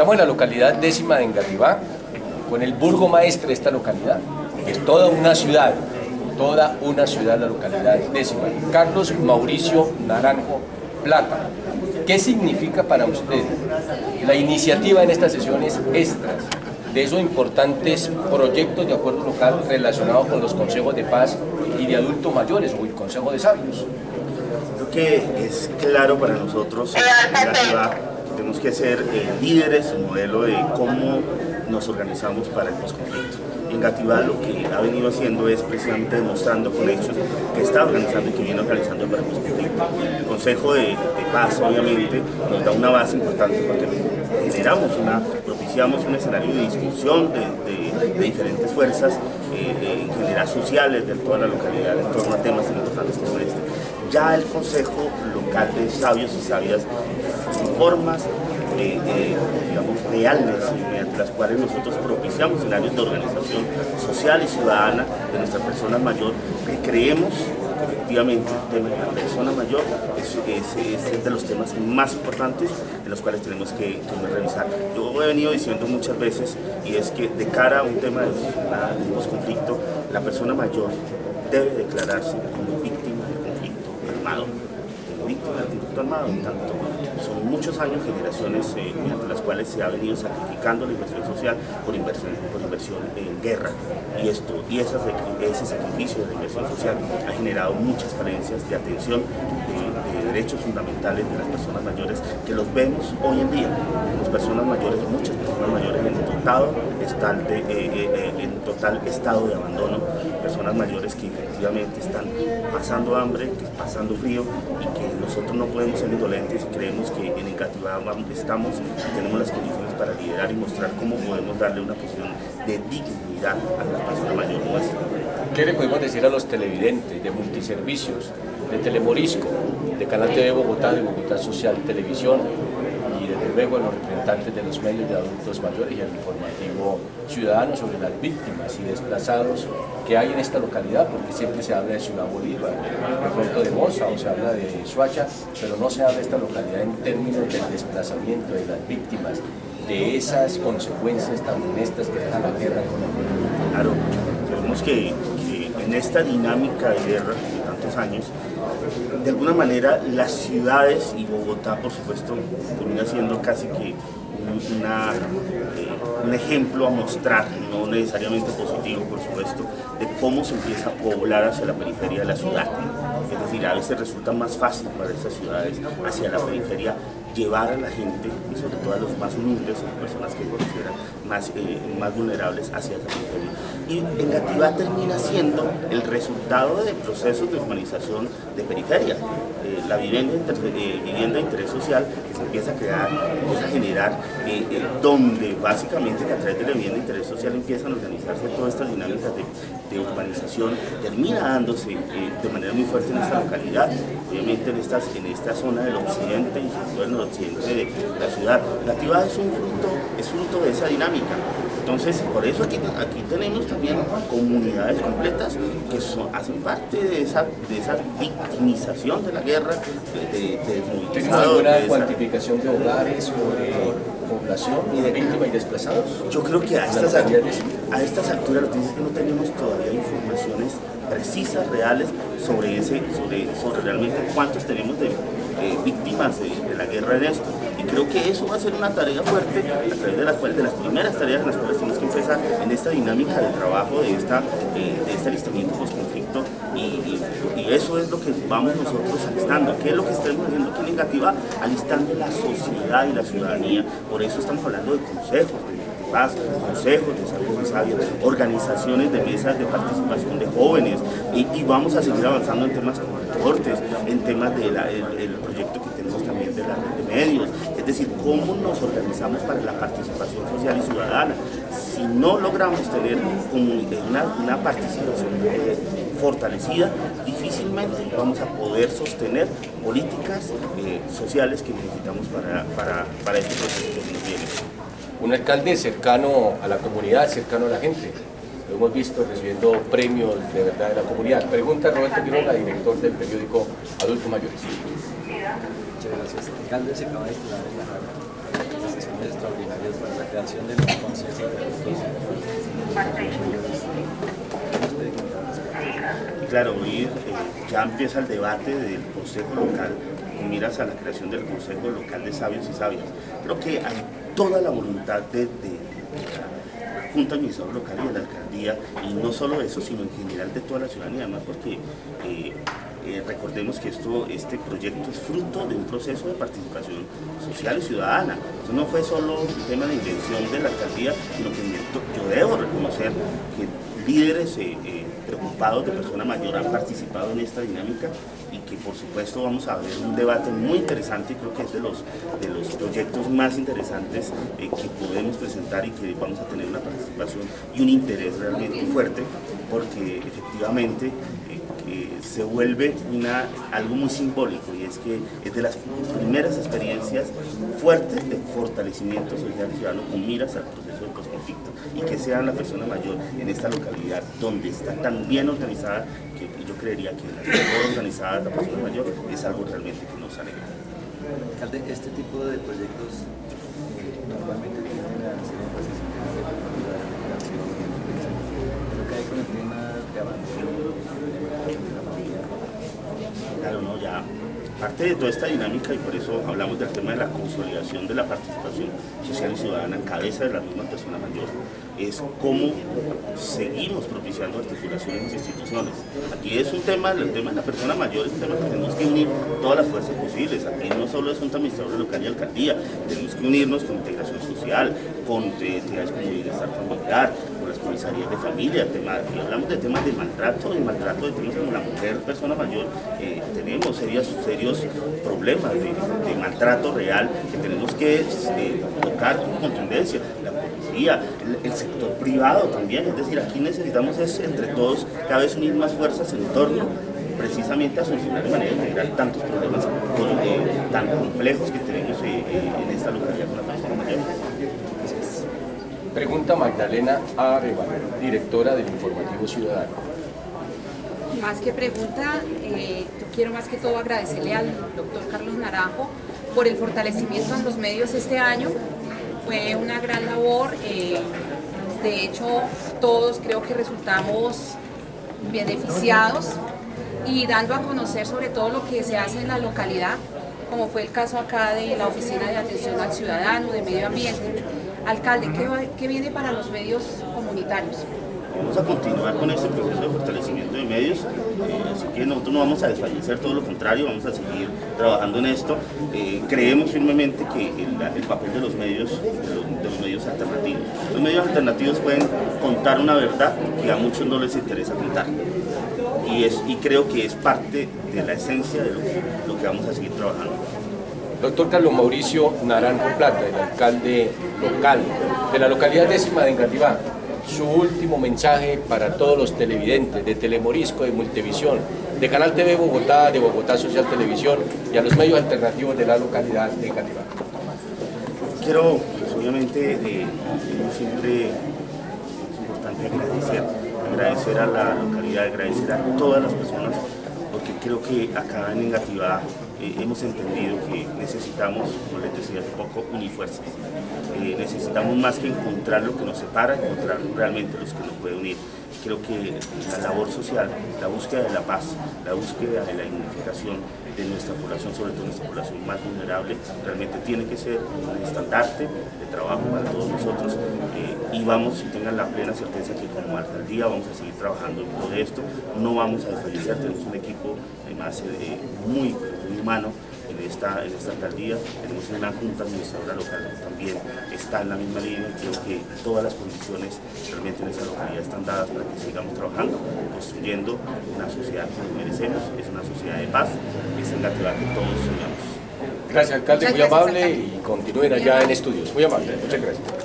Estamos en la localidad décima de Engativá, con el burgomaestre de esta localidad. Es toda una ciudad, toda una ciudad la localidad décima. Carlos Mauricio Naranjo Plata. ¿Qué significa para usted la iniciativa en estas sesiones extras de esos importantes proyectos de acuerdo local relacionados con los consejos de paz y de adultos mayores o el consejo de sabios? Creo que es claro para nosotros que tenemos que ser eh, líderes, modelo de cómo nos organizamos para el posconflicto. En Gativá lo que ha venido haciendo es precisamente demostrando con hechos que está organizando y que viene organizando para el posconflicto. El Consejo de, Paz obviamente nos da una base importante porque generamos una, propiciamos un escenario de discusión de, diferentes fuerzas eh, en general sociales de toda la localidad en torno a temas tan importantes como este. Ya el Consejo Local de Sabios y Sabias formas eh, digamos, reales mediante las cuales nosotros propiciamos escenarios de organización social y ciudadana de nuestra persona mayor, que creemos efectivamente el tema de la persona mayor es, es, de los temas más importantes en los cuales tenemos que, revisar. Yo he venido diciendo muchas veces y es que de cara a un tema de, un conflicto, la persona mayor debe declararse como víctima armado, como víctima del conflicto armado, tanto son muchos años, generaciones eh, mediante las cuales se ha venido sacrificando la inversión social por inversión, por inversión en guerra. Y, esto, y ese sacrificio de la inversión social ha generado muchas falencias de atención derechos fundamentales de las personas mayores que los vemos hoy en día. Las personas mayores, muchas personas mayores en total, de, eh, eh, en total estado de abandono, personas mayores que efectivamente están pasando hambre, pasando frío y que nosotros no podemos ser indolentes y creemos que en Engativá estamos, tenemos las condiciones para liderar y mostrar cómo podemos darle una posición de dignidad a la persona mayor nuestra. ¿Qué le podemos decir a los televidentes de multiservicios, de Telemorisco, de Canal TV Bogotá, de Bogotá Social Televisión, luego a los representantes de los medios de adultos mayores y al informativo ciudadano sobre las víctimas y desplazados que hay en esta localidad, porque siempre se habla de Ciudad Bolívar, de Puerto de Moza o se habla de Suacha, pero no se habla de esta localidad en términos del desplazamiento de las víctimas, de esas consecuencias tan honestas que deja la guerra con el Claro, sabemos que, que en esta dinámica de guerra años, de alguna manera las ciudades y Bogotá por supuesto termina siendo casi que una, eh, un ejemplo a mostrar, no necesariamente positivo por supuesto, de cómo se empieza a poblar hacia la periferia de la ciudad. Es decir, a veces resulta más fácil para esas ciudades hacia la periferia llevar a la gente, y sobre todo a los más humildes, a las personas que consideran más, eh, más vulnerables hacia esa periferia. Y Engativá termina siendo el resultado de procesos de urbanización de periferia. Eh, la vivienda, eh, vivienda de interés social que se empieza a crear, empieza a generar, donde básicamente a través de la vivienda de interés social empiezan a organizarse todas estas dinámicas de, de urbanización, termina dándose de manera muy fuerte en esta localidad, obviamente en, estas, en esta zona del occidente y sobre todo en el occidente de la ciudad. La actividad es un fruto, es fruto de esa dinámica. Entonces, por eso aquí, aquí tenemos también comunidades completas que hacen parte de esa, de esa victimización de la guerra, de, de, alguna cuantificación de hogares o de población y de víctimas y desplazados? Yo creo que a estas, a estas alturas lo que dice que no tenemos todavía informaciones precisas, reales, sobre, ese, sobre, sobre realmente cuántos tenemos de víctimas de, la guerra en esto. Y creo que eso va a ser una tarea fuerte a través de las, cuales, de las primeras tareas en las cuales tenemos que empezar en esta dinámica de trabajo, de, esta, eh, de este alistamiento post-conflicto. Y, eso es lo que vamos nosotros alistando. ¿Qué es lo que estamos haciendo aquí Negativa? Alistando la sociedad y la ciudadanía. Por eso estamos hablando de consejos, paz, consejos de salud sabios, organizaciones de mesas de participación de jóvenes y, vamos a seguir avanzando en temas como deportes, en temas del el proyecto que tenemos también de la red de medios, decir, cómo nos organizamos para la participación social y ciudadana. Si no logramos tener una, una participación eh, fortalecida, difícilmente vamos a poder sostener políticas eh, sociales que necesitamos para, para, para este proceso que nos un alcalde cercano a la comunidad, cercano a la gente. Lo hemos visto recibiendo premios de verdad de la comunidad. Pregunta Roberto Quiroga, director del periódico Adultos Mayores. Muchas gracias. alcalde se acaba de instalar en la sesiones extraordinarias para la creación de los consejos Claro, hoy eh, ya empieza el debate del Consejo Local miras a la creación del Consejo Local de Sabios y Sabias. Creo que hay toda la voluntad de, la Junta Administradora Local y de la Alcaldía, y no solo eso, sino en general de toda la ciudadanía, además porque eh, eh, recordemos que esto, este proyecto es fruto de un proceso de participación social y ciudadana. Eso no fue solo un tema de invención de la alcaldía, sino que yo debo reconocer que líderes preocupados de persona mayor han participado en esta dinámica y que por supuesto vamos a ver un debate muy interesante y creo que es de los, de los proyectos más interesantes eh, que podemos presentar y que vamos a tener una participación y un interés realmente fuerte porque efectivamente eh, se vuelve una, algo muy simbólico y es que es de las primeras experiencias fuertes de fortalecimiento social ciudadano con miras al proceso y que sea la persona mayor en esta localidad donde está tan bien organizada que yo creería que la mejor organizada la persona mayor es algo realmente que nos alegra. Este tipo de proyectos eh, normalmente tienen hacer énfasis en temas de cultura, pero que hay con el tema de abandono, de la familia. Claro, no, ya Parte de toda esta dinámica, y por eso hablamos del tema de la consolidación de la participación social y ciudadana en cabeza de la misma persona mayor, es cómo seguimos propiciando articulaciones instituciones. Aquí es un tema, el tema de la persona mayor es un tema que tenemos que unir todas las fuerzas posibles. Aquí no solo es Junta Administradora Local y Alcaldía, tenemos que unirnos con integración social, con entidades como bienestar familiar, las comisarías de familia, tema, y hablamos de temas de maltrato, de maltrato de temas como la mujer, persona mayor, eh, tenemos serios, problemas de, maltrato real que tenemos que eh, tocar con contundencia. La policía, el, sector privado también, es decir, aquí necesitamos es, entre todos cada vez unir más fuerzas en torno precisamente a solucionar de manera integral tantos problemas eh, tan complejos que tenemos en esta localidad con la persona mayor. Pregunta Magdalena Areva, directora del Informativo Ciudadano. Más que pregunta, eh, quiero más que todo agradecerle al doctor Carlos Naranjo por el fortalecimiento en los medios este año. Fue una gran labor. Eh, de hecho, todos creo que resultamos beneficiados y dando a conocer sobre todo lo que se hace en la localidad, como fue el caso acá de la Oficina de Atención al Ciudadano, de Medio Ambiente, Alcalde, ¿qué, viene para los medios comunitarios? Vamos a continuar con este proceso de fortalecimiento de medios, eh, así que nosotros no vamos a desfallecer, todo lo contrario, vamos a seguir trabajando en esto. Eh, creemos firmemente que el, papel de los medios, de los, medios alternativos, los medios alternativos pueden contar una verdad que a muchos no les interesa contar. Y, es, y creo que es parte de la esencia de lo que vamos a seguir trabajando. Doctor Carlos Mauricio Naranjo Plata, el alcalde local de la localidad décima de Engativá, su último mensaje para todos los televidentes de Telemorisco, de Multivisión, de Canal TV Bogotá, de Bogotá Social Televisión y a los medios alternativos de la localidad de Engativá. Quiero, pues, obviamente, eh, siempre es importante agradecer, agradecer a la localidad, agradecer a todas las personas, porque creo que acá en Engativá eh, hemos entendido que necesitamos, como les decía hace poco, unir fuerzas. Eh, necesitamos más que encontrar lo que nos separa, encontrar realmente los que nos pueden unir. Creo que la labor social, la búsqueda de la paz, la búsqueda de la unificación de nuestra población, sobre todo nuestra población más vulnerable, realmente tiene que ser un estandarte de trabajo para todos nosotros eh, y vamos, y tengan la plena certeza que como alcaldía vamos a seguir trabajando en de esto, no vamos a desfallecer, tenemos un equipo además muy humano en esta, en esta alcaldía. Tenemos una junta administradora local que también está en la misma línea y creo que todas las condiciones realmente en esta localidad están dadas para que sigamos trabajando, construyendo una sociedad que nos merecemos, es una sociedad de paz, es en la que todos soñamos. Gracias, alcalde, muy amable y continúen allá en estudios. Muy amable, muchas gracias.